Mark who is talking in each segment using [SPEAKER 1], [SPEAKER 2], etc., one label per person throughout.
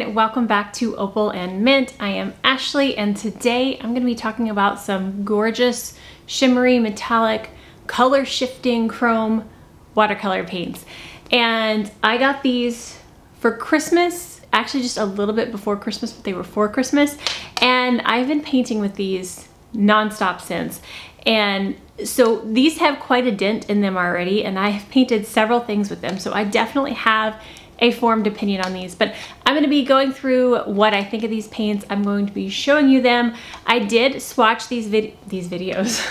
[SPEAKER 1] and welcome back to Opal and Mint. I am Ashley and today I'm going to be talking about some gorgeous shimmery metallic color shifting chrome watercolor paints. And I got these for Christmas, actually just a little bit before Christmas, but they were for Christmas. And I've been painting with these nonstop since. And so these have quite a dent in them already and I have painted several things with them. So I definitely have a formed opinion on these, but I'm gonna be going through what I think of these paints. I'm going to be showing you them. I did swatch these, vid these videos.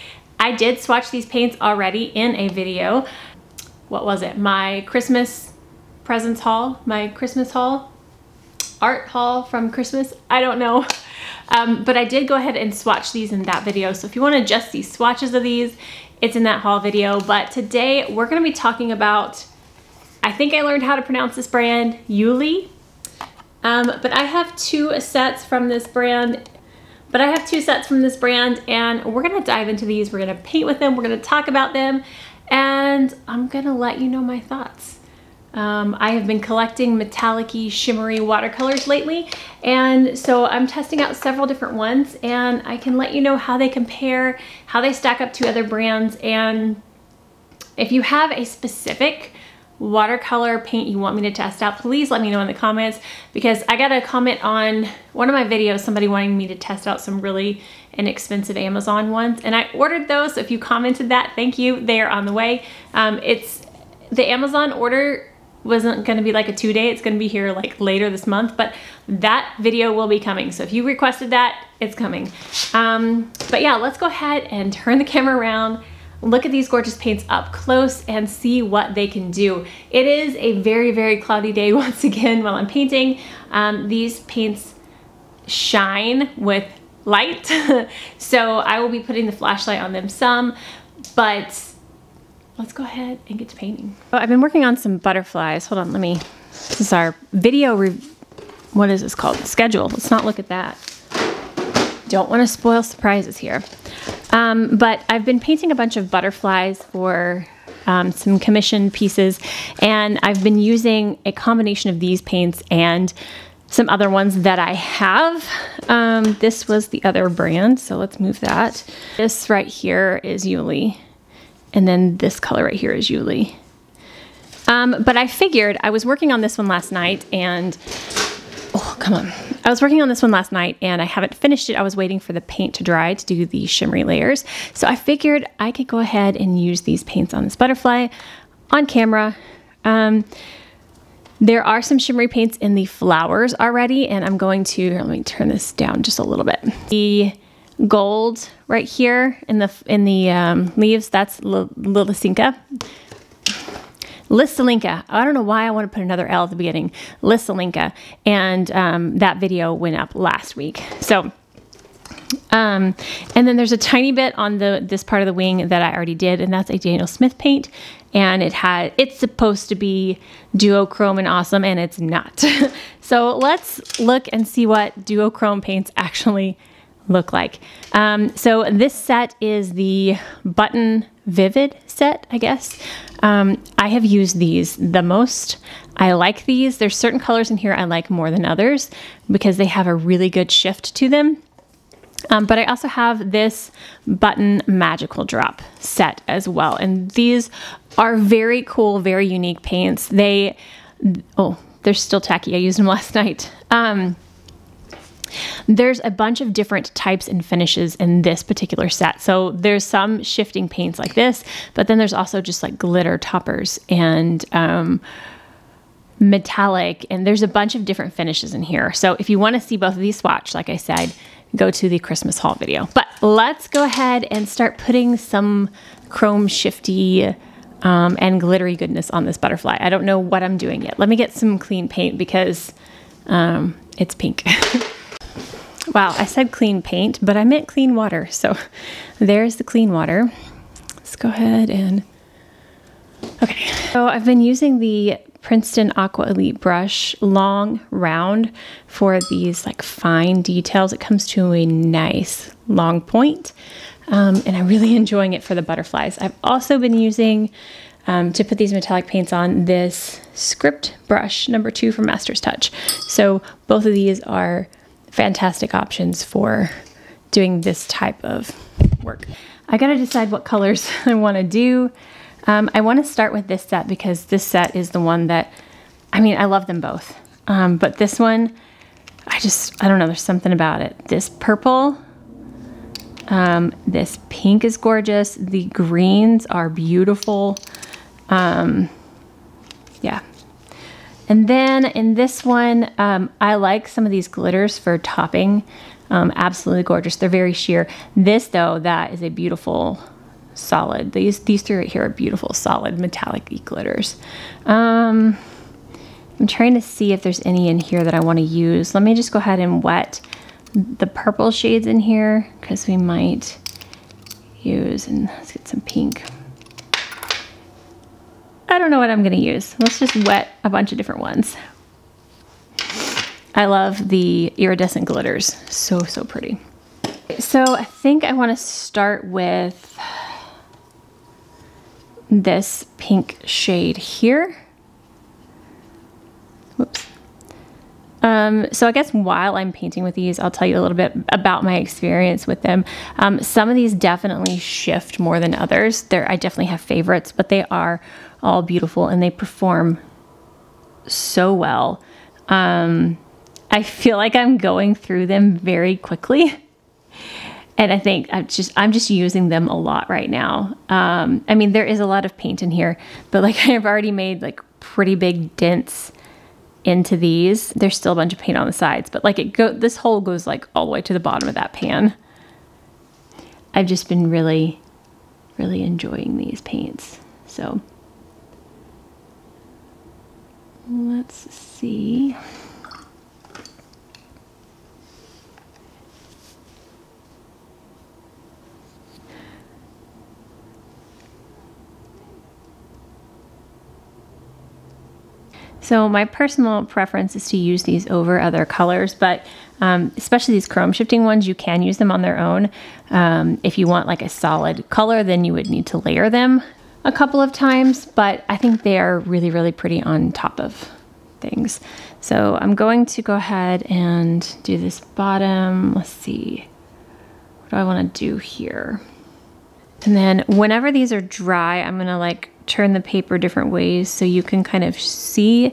[SPEAKER 1] I did swatch these paints already in a video. What was it? My Christmas presents haul, my Christmas haul, art haul from Christmas. I don't know. Um, but I did go ahead and swatch these in that video. So if you wanna just see swatches of these, it's in that haul video. But today we're gonna be talking about I think I learned how to pronounce this brand, IUILE. Um, but I have two sets from this brand but I have two sets from this brand and we're gonna dive into these. We're gonna paint with them, we're gonna talk about them, and I'm gonna let you know my thoughts. Um, I have been collecting metallic shimmery watercolors lately, and so I'm testing out several different ones, and I can let you know how they compare, how they stack up to other brands, and if you have a specific watercolor paint you want me to test out, please let me know in the comments because I got a comment on one of my videos, somebody wanting me to test out some really inexpensive Amazon ones. And I ordered those, so if you commented that, thank you, they are on the way. Um, it's, the Amazon order wasn't gonna be like a two day, it's gonna be here like later this month, but that video will be coming. So if you requested that, it's coming. Um, but yeah, let's go ahead and turn the camera around look at these gorgeous paints up close and see what they can do. It is a very, very cloudy day once again while I'm painting. Um, these paints shine with light, so I will be putting the flashlight on them some, but let's go ahead and get to painting. Oh, I've been working on some butterflies. Hold on, let me, this is our video, what is this called? Schedule. Let's not look at that. Don't want to spoil surprises here. Um, but I've been painting a bunch of butterflies for um, some commissioned pieces, and I've been using a combination of these paints and some other ones that I have. Um, this was the other brand, so let's move that. This right here is IUILE, and then this color right here is IUILE. Um, but I figured I was working on this one last night, and oh, come on. I was working on this one last night and I haven't finished it. I was waiting for the paint to dry to do the shimmery layers. So I figured I could go ahead and use these paints on this butterfly on camera. Um, there are some shimmery paints in the flowers already and I'm going to, let me turn this down just a little bit. The gold right here in the in the um, leaves, that's Lilicinca. Lissalinka. I don't know why I want to put another L at the beginning. Lissalinka. And um, that video went up last week. So, um, and then there's a tiny bit on the this part of the wing that I already did, and that's a Daniel Smith paint. And it had it's supposed to be duochrome and awesome, and it's not. so let's look and see what duochrome paints actually look like. Um, so this set is the Button Vivid set, I guess. Um, I have used these the most. I like these. There's certain colors in here I like more than others because they have a really good shift to them. Um, but I also have this button magical drop set as well. And these are very cool, very unique paints. They, oh, they're still tacky. I used them last night. Um, there's a bunch of different types and finishes in this particular set. So there's some shifting paints like this, but then there's also just like glitter toppers and um, metallic, and there's a bunch of different finishes in here. So if you want to see both of these swatch, like I said, go to the Christmas haul video. But let's go ahead and start putting some chrome shifty um, and glittery goodness on this butterfly. I don't know what I'm doing yet. Let me get some clean paint because um, it's pink. Wow, I said clean paint, but I meant clean water. So there's the clean water. Let's go ahead and, okay. So I've been using the Princeton Aqua Elite brush, long, round, for these like fine details. It comes to a nice long point, um, and I'm really enjoying it for the butterflies. I've also been using um, to put these metallic paints on this script brush number two from Master's Touch. So both of these are fantastic options for doing this type of work. I gotta decide what colors I wanna do. Um, I wanna start with this set because this set is the one that, I mean, I love them both. Um, but this one, I just, I don't know, there's something about it. This purple, um, this pink is gorgeous. The greens are beautiful. Um, yeah. And then in this one, um, I like some of these glitters for topping. Um, absolutely gorgeous. They're very sheer. This though, that is a beautiful solid. These these three right here are beautiful solid metallic glitters. Um, I'm trying to see if there's any in here that I want to use. Let me just go ahead and wet the purple shades in here because we might use, and let's get some pink. I don't know what I'm gonna use. Let's just wet a bunch of different ones. I love the iridescent glitters. So, so pretty. So I think I wanna start with this pink shade here. Whoops. Um, so I guess while I'm painting with these, I'll tell you a little bit about my experience with them. Um, some of these definitely shift more than others. There, I definitely have favorites, but they are all beautiful and they perform so well. Um, I feel like I'm going through them very quickly. And I think I'm just I'm just using them a lot right now. Um, I mean, there is a lot of paint in here, but like I've already made like pretty big dents into these. There's still a bunch of paint on the sides, but like it go this hole goes like all the way to the bottom of that pan. I've just been really, really enjoying these paints. So let's see. So my personal preference is to use these over other colors, but um, especially these chrome shifting ones, you can use them on their own. Um, if you want like a solid color, then you would need to layer them a couple of times, but I think they are really, really pretty on top of things. So I'm going to go ahead and do this bottom. Let's see, what do I wanna do here? And then whenever these are dry, I'm gonna like turn the paper different ways so you can kind of see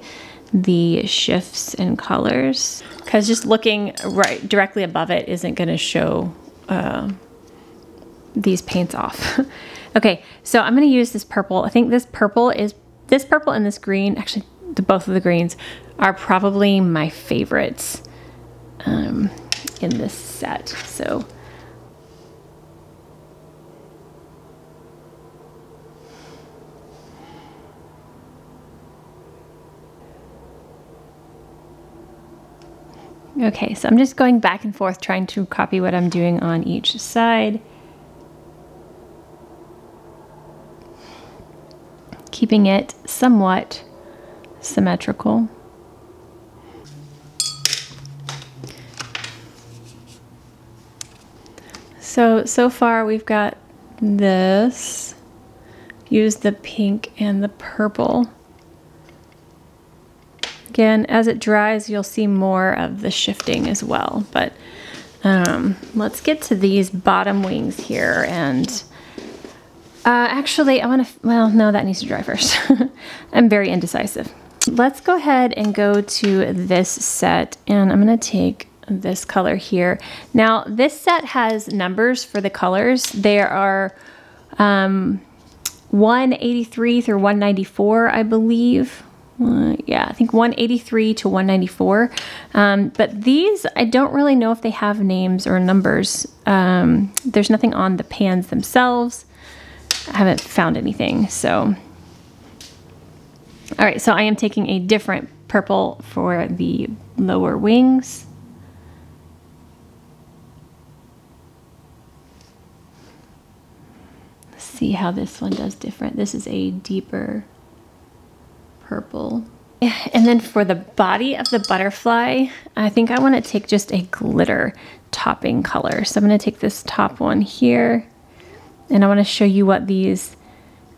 [SPEAKER 1] the shifts in colors because just looking right directly above it isn't going to show uh, these paints off. okay, so I'm going to use this purple. I think this purple is, this purple and this green, actually the, both of the greens are probably my favorites um, in this set. So Okay, so I'm just going back and forth trying to copy what I'm doing on each side. Keeping it somewhat symmetrical. So, so far we've got this. Use the pink and the purple. Again, as it dries, you'll see more of the shifting as well. But um, let's get to these bottom wings here. And uh, actually, I want to, well, no, that needs to dry first. I'm very indecisive. Let's go ahead and go to this set. And I'm going to take this color here. Now, this set has numbers for the colors. There are um, 183 through 194, I believe. Uh, yeah, I think 183 to 194. Um, but these, I don't really know if they have names or numbers. Um, there's nothing on the pans themselves. I haven't found anything, so. All right, so I am taking a different purple for the lower wings. Let's see how this one does different. This is a deeper purple. And then for the body of the butterfly, I think I want to take just a glitter topping color. So I'm going to take this top one here and I want to show you what these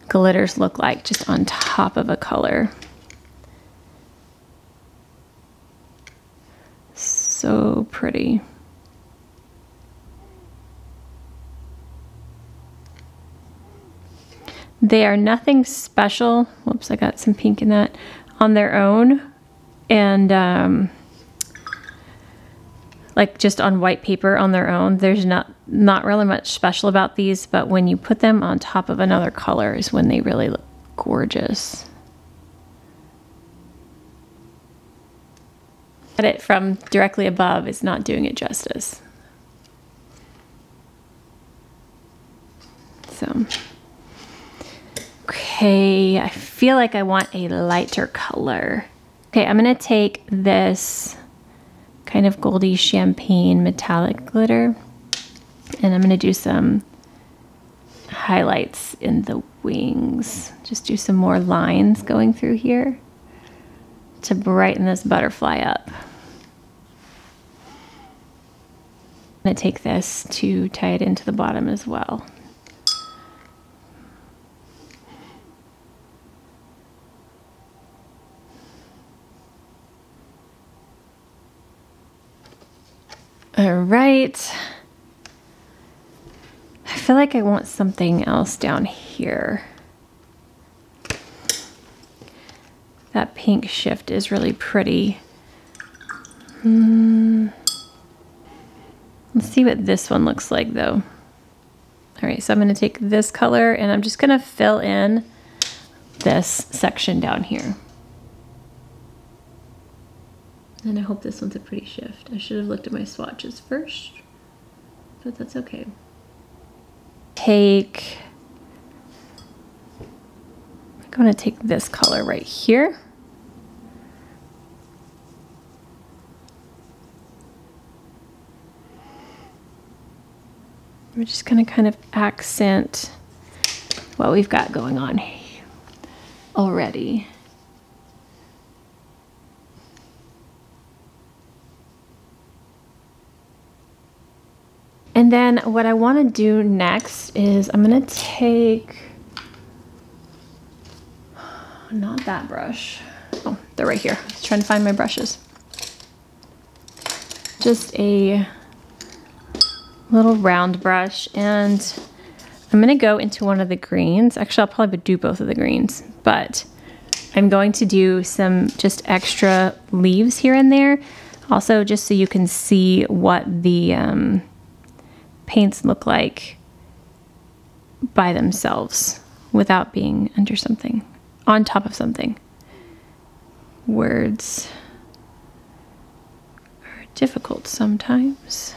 [SPEAKER 1] glitters look like just on top of a color. So pretty. They are nothing special. Whoops, I got some pink in that on their own. And um, like just on white paper on their own, there's not, not really much special about these, but when you put them on top of another color is when they really look gorgeous. At it from directly above is not doing it justice. So. Okay, I feel like I want a lighter color. Okay, I'm gonna take this kind of goldy champagne metallic glitter and I'm gonna do some highlights in the wings. Just do some more lines going through here to brighten this butterfly up. I'm gonna take this to tie it into the bottom as well. All right. I feel like I want something else down here. That pink shift is really pretty. Hmm. Let's see what this one looks like though. All right, so I'm gonna take this color and I'm just gonna fill in this section down here. And I hope this one's a pretty shift. I should have looked at my swatches first, but that's okay. Take, I'm gonna take this color right here. We're just gonna kind of accent what we've got going on already. And then what I want to do next is I'm going to take, not that brush. Oh, they're right here. I was trying to find my brushes. Just a little round brush and I'm going to go into one of the greens. Actually, I'll probably do both of the greens, but I'm going to do some just extra leaves here and there. Also, just so you can see what the, um, paints look like by themselves without being under something, on top of something. Words are difficult sometimes.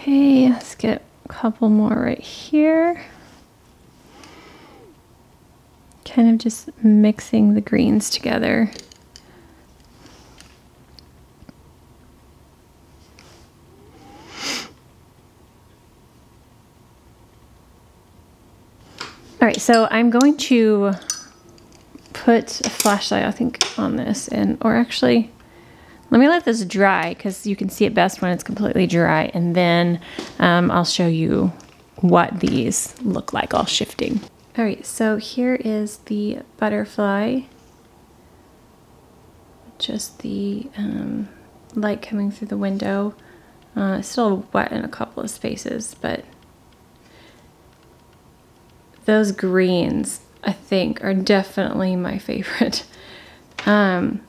[SPEAKER 1] Okay, let's get a couple more right here. Kind of just mixing the greens together. All right, so I'm going to put a flashlight, I think, on this, and or actually, let me let this dry because you can see it best when it's completely dry and then um, I'll show you what these look like all shifting. All right, so here is the butterfly. Just the um, light coming through the window. Uh, still wet in a couple of spaces, but those greens, I think, are definitely my favorite. Um,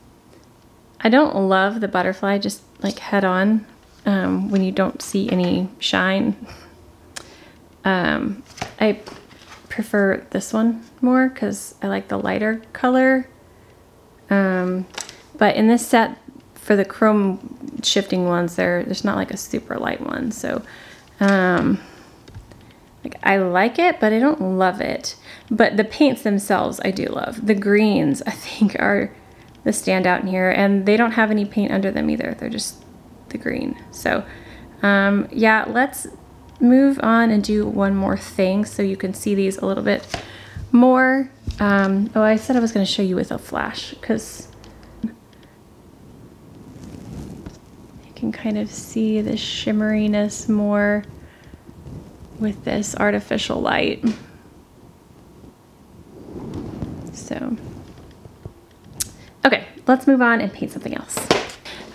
[SPEAKER 1] I don't love the butterfly just like head on um, when you don't see any shine. Um, I prefer this one more because I like the lighter color. Um, but in this set, for the chrome shifting ones, there there's not like a super light one. So um, like I like it, but I don't love it. But the paints themselves, I do love. The greens, I think, are the standout in here. And they don't have any paint under them either. They're just the green. So um, yeah, let's move on and do one more thing so you can see these a little bit more. Um, oh, I said I was going to show you with a flash because you can kind of see the shimmeriness more with this artificial light. So, let's move on and paint something else.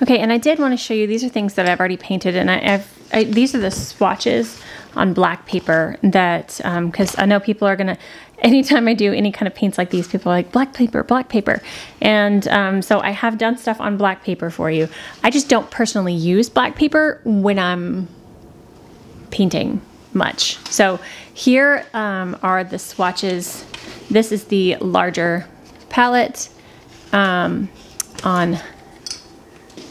[SPEAKER 1] Okay, and I did want to show you, these are things that I've already painted and I, have I, these are the swatches on black paper that, um because um, I know people are going to, anytime I do any kind of paints like these, people are like, black paper, black paper. And um, so I have done stuff on black paper for you. I just don't personally use black paper when I'm painting much. So here um, are the swatches. This is the larger palette um, on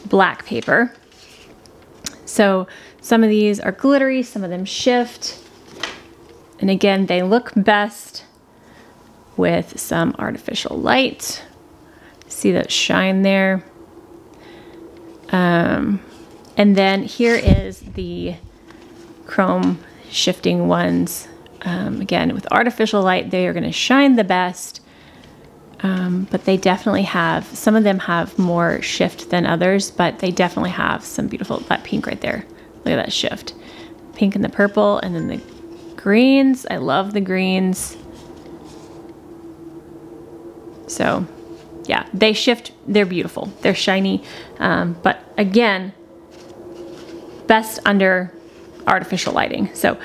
[SPEAKER 1] black paper. So some of these are glittery, some of them shift. And again, they look best with some artificial light. See that shine there. Um, and then here is the chrome shifting ones. Um, again, with artificial light, they are going to shine the best. Um, but they definitely have, some of them have more shift than others, but they definitely have some beautiful, that pink right there. Look at that shift. Pink and the purple, and then the greens. I love the greens. So, yeah, they shift. They're beautiful. They're shiny. Um, but again, best under artificial lighting. So,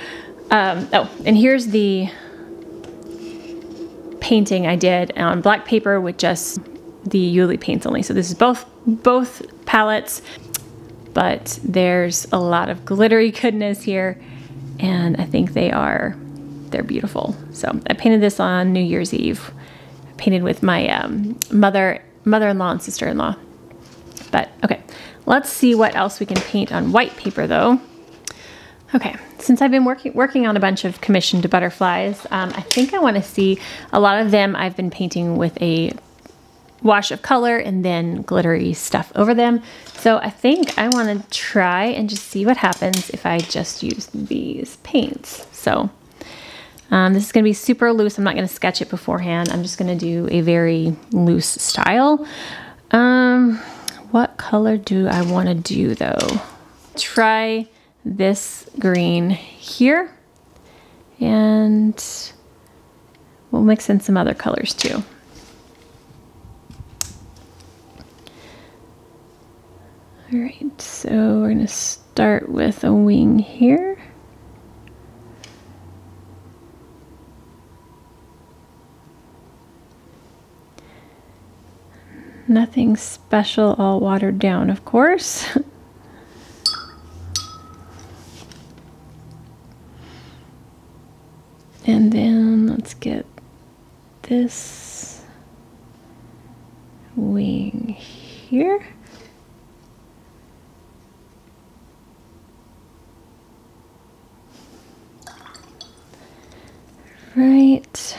[SPEAKER 1] um, oh, and here's the painting I did on black paper with just the IUILE paints only. So this is both both palettes, but there's a lot of glittery goodness here, and I think they are they're beautiful. So I painted this on New Year's Eve. I painted with my um, mother mother-in-law and sister-in-law. But okay, let's see what else we can paint on white paper though. Okay, since I've been working working on a bunch of commissioned butterflies, um, I think I want to see a lot of them I've been painting with a wash of color and then glittery stuff over them. So I think I want to try and just see what happens if I just use these paints. So um, this is going to be super loose. I'm not going to sketch it beforehand. I'm just going to do a very loose style. Um, what color do I want to do though? Try this green here and we'll mix in some other colors too. All right, so we're gonna start with a wing here. Nothing special, all watered down, of course. And then let's get this wing here. Right.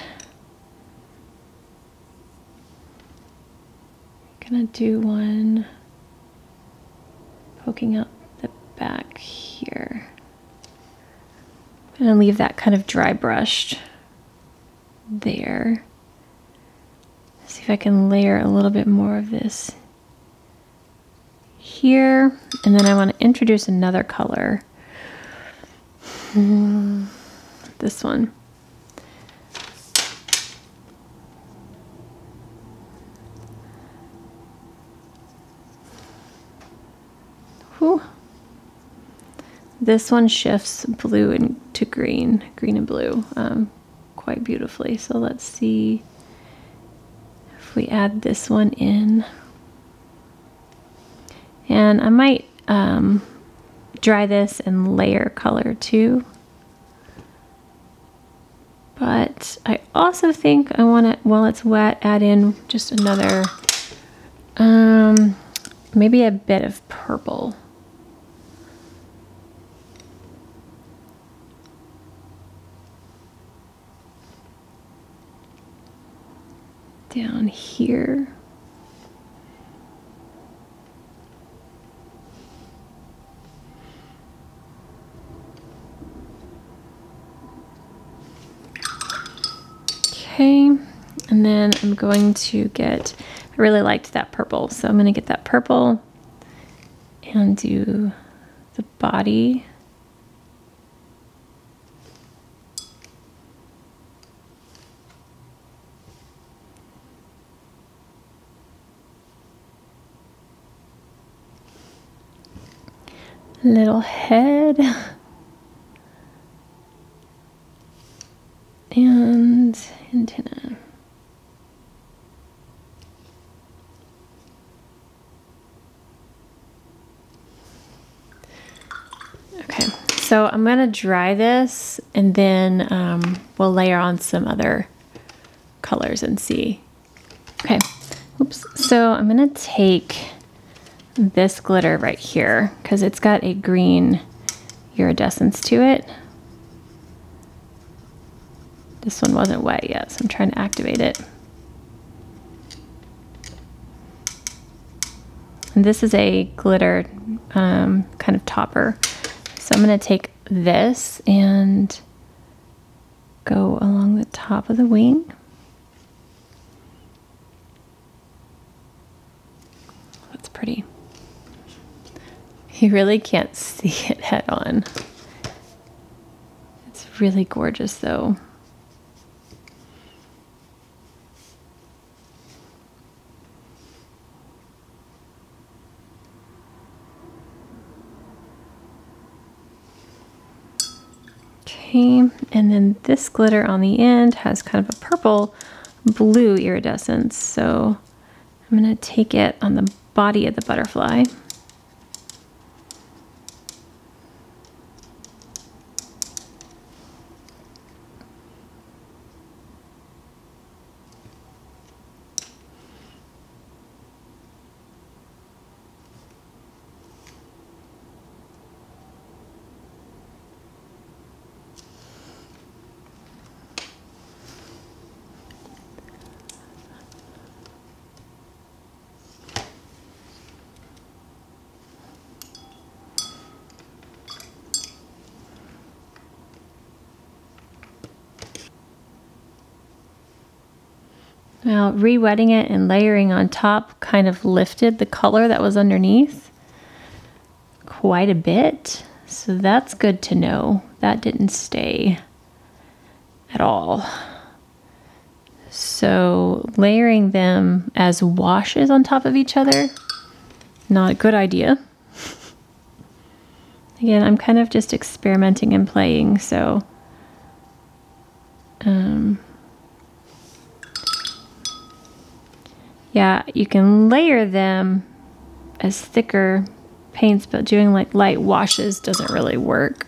[SPEAKER 1] Gonna do one poking out the back here. I'm gonna leave that kind of dry brushed there. See if I can layer a little bit more of this here. And then I want to introduce another color. Hmm, this one. This one shifts blue into green, green and blue um, quite beautifully. So let's see if we add this one in. And I might um, dry this and layer color too. But I also think I want to, while it's wet, add in just another, um, maybe a bit of purple. Down here. Okay, and then I'm going to get, I really liked that purple, so I'm going to get that purple and do the body. Little head. and antenna. Okay, so I'm gonna dry this and then um, we'll layer on some other colors and see. Okay, oops. So I'm gonna take this glitter right here because it's got a green iridescence to it. This one wasn't wet yet, so I'm trying to activate it. And this is a glitter um, kind of topper. So I'm going to take this and go along the top of the wing. That's pretty. You really can't see it head on. It's really gorgeous though. Okay, and then this glitter on the end has kind of a purple blue iridescence. So I'm gonna take it on the body of the butterfly. Now re-wetting it and layering on top kind of lifted the color that was underneath quite a bit. So that's good to know. That didn't stay at all. So layering them as washes on top of each other, not a good idea. Again, I'm kind of just experimenting and playing, so um, Yeah, you can layer them as thicker paints, but doing like light washes doesn't really work.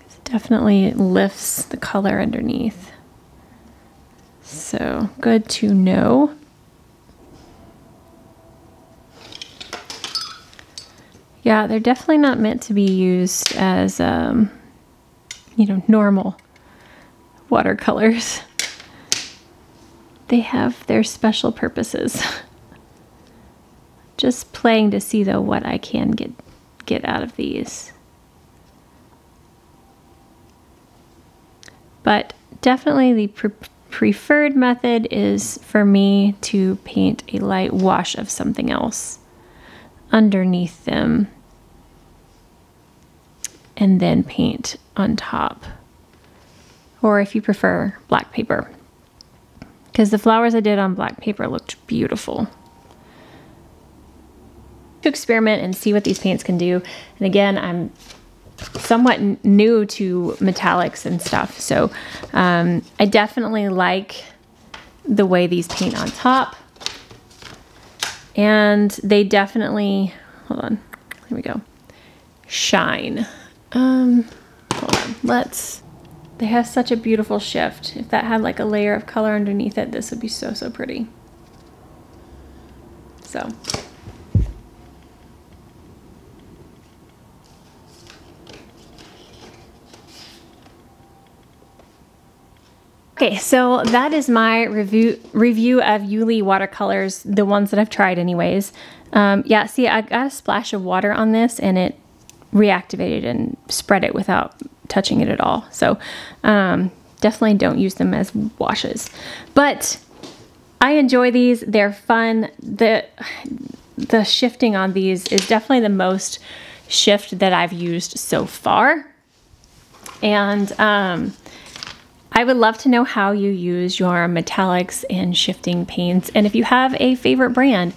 [SPEAKER 1] It definitely lifts the color underneath. So good to know. Yeah, they're definitely not meant to be used as, um, you know, normal watercolors they have their special purposes. Just playing to see though what I can get get out of these. But definitely the pre preferred method is for me to paint a light wash of something else underneath them and then paint on top. Or if you prefer, black paper because the flowers I did on black paper looked beautiful. To experiment and see what these paints can do. And again, I'm somewhat new to metallics and stuff. So um, I definitely like the way these paint on top. And they definitely, hold on, here we go, shine. Um, hold on, let's, they have such a beautiful shift. If that had like a layer of color underneath it, this would be so, so pretty. So Okay, so that is my review review of IUILE watercolors, the ones that I've tried anyways. Um, yeah, see, I got a splash of water on this and it reactivated and spread it without touching it at all. So um, definitely don't use them as washes. But I enjoy these. They're fun. The, the shifting on these is definitely the most shift that I've used so far. And um, I would love to know how you use your metallics and shifting paints and if you have a favorite brand.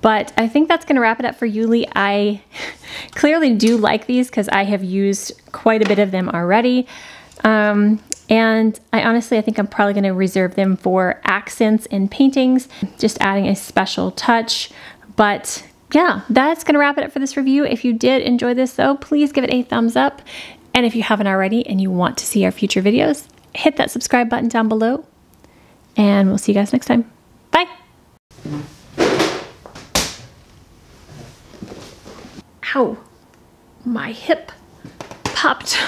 [SPEAKER 1] But I think that's going to wrap it up for IUILE. I clearly do like these because I have used quite a bit of them already. Um, and I honestly, I think I'm probably going to reserve them for accents and paintings, just adding a special touch. But yeah, that's going to wrap it up for this review. If you did enjoy this though, please give it a thumbs up. And if you haven't already and you want to see our future videos, hit that subscribe button down below. And we'll see you guys next time. Bye. Ow. My hip popped.